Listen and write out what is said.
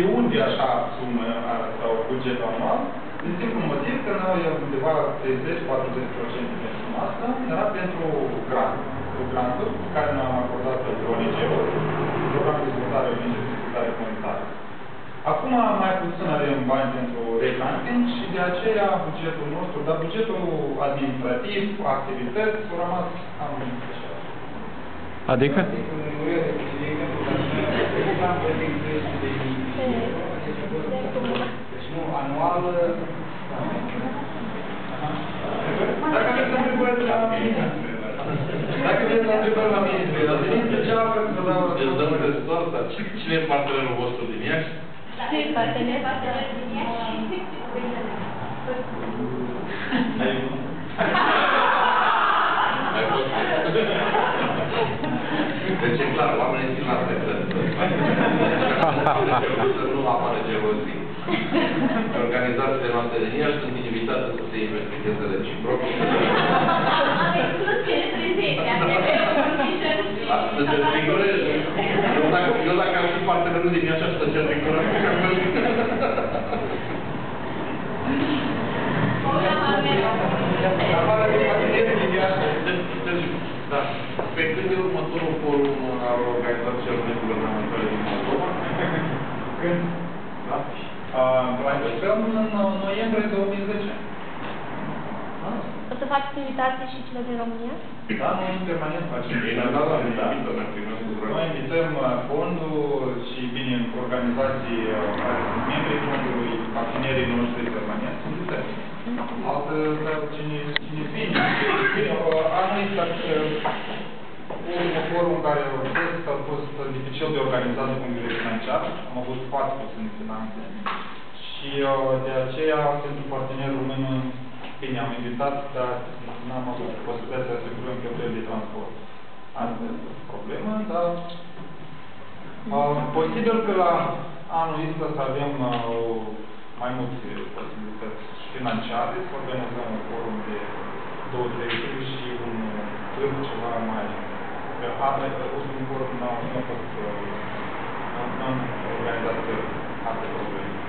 De unde așa sumă a- sau buget anual? Din simplu motiv că noi avem undeva 30-40% din suma asta era pentru grant. Pentru granturi care ne-am acordat pentru ONG-uri, program de dezvoltare ONG de dezvoltare comunitară. Acum mai puțin avem bani pentru recamping și de aceea bugetul nostru, dar bugetul administrativ, activități, au rămas cam așa. Adică? Deci nu anual, Dacă aveți întrebări la mine, dacă aveți întrebări la mine, la mine degeaba să vă dau Deci, domnul Răstor, dar cine e partenerul vostru din Iași? Ce partener? Ai fost? Deci e clar, oamenii țin la secret. Să nu apară gelozii. Organizațiile noastre din Iași sunt invitate să se investigheze reciproc. Să se strigureze. Eu dacă, eu dacă am fi partenerul din Iași, aș să se strigureze. Afară de partenerii din Iași, Deci, deci, da. Pe când e următorul forum al organizațiilor neguvernamentale din Moldova? când Da? uh, planificăm în noiembrie 2010. O să faceți invitații și cele din România? Da, noi în permanent facem. Ei ne-au dat la Da. invită, ne-am primit cu drag. Noi invităm uh, fondul și, bine, organizații uh, care sunt membrii fondului, partenerii noștri permanenți, invităm. Altă, dar cine, cine vine, bine, uh, anul ăsta, uh, ultimul forum care a fost, a fost dificil de organizat din punct de vedere financiar, am avut foarte puține finanțe. Și uh, de aceea, pentru partenerul român, bine, am invitat, dar n-am avut posibilitatea să asigurăm cheltuieli de transport. Asta este o problemă, dar uh, posibil că la anul ăsta să avem uh, mai multe posibilități financiare, să organizăm un forum de două, trei zile și un târg ceva mai... Că alte, ultimul forum nu a nu a